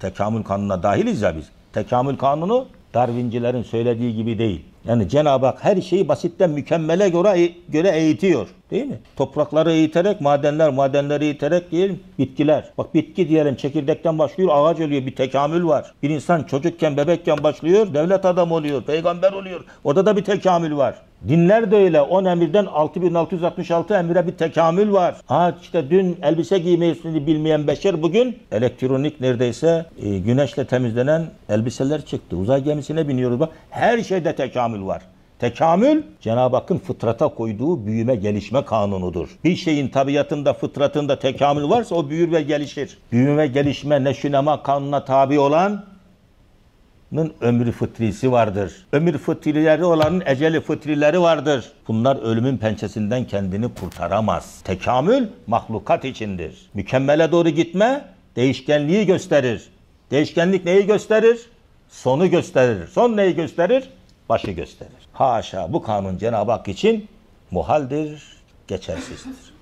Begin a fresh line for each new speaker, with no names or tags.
Tekamül kanununa dahiliz ya biz. Tekamül kanunu Darwincilerin söylediği gibi değil. Yani Cenab-ı Hak her şeyi basitten mükemmele göre, göre eğitiyor. Değil mi? Toprakları eğiterek, madenler, madenleri eğiterek diyelim bitkiler. Bak bitki diyelim çekirdekten başlıyor, ağaç oluyor. Bir tekamül var. Bir insan çocukken, bebekken başlıyor, devlet adam oluyor, peygamber oluyor. Orada da bir tekamül var. Dinler de öyle. 10 emirden 6666 emire bir tekamül var. Ha işte dün elbise giymesini bilmeyen beşer bugün elektronik neredeyse e, güneşle temizlenen elbiseler çıktı. Uzay gemisine biniyoruz bak. Her şeyde tekamül var. Tekamül Cenab-ı Hakk'ın fıtrata koyduğu büyüme gelişme kanunudur. Bir şeyin tabiatında fıtratında tekamül varsa o büyür ve gelişir. Büyüme gelişme neşünema kanununa tabi olan ömrü fıtrisi vardır. Ömür fıtrileri olanın eceli fıtrileri vardır. Bunlar ölümün pençesinden kendini kurtaramaz. Tekamül mahlukat içindir. Mükemmele doğru gitme değişkenliği gösterir. Değişkenlik neyi gösterir? Sonu gösterir. Son neyi gösterir? Başı gösterir. Haşa bu kanun Cenab-ı Hak için muhaldir, geçersizdir.